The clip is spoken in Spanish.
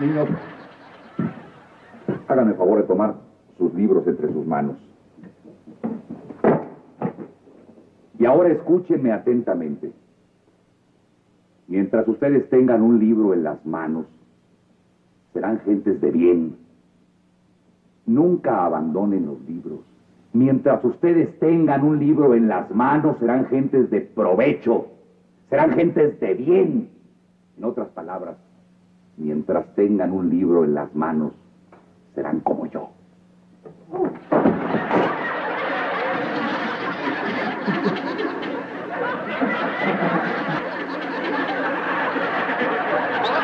Niños, háganme el favor de tomar sus libros entre sus manos. Y ahora escúchenme atentamente. Mientras ustedes tengan un libro en las manos, serán gentes de bien. Nunca abandonen los libros. Mientras ustedes tengan un libro en las manos, serán gentes de provecho. Serán gentes de bien. En otras palabras, Mientras tengan un libro en las manos, serán como yo.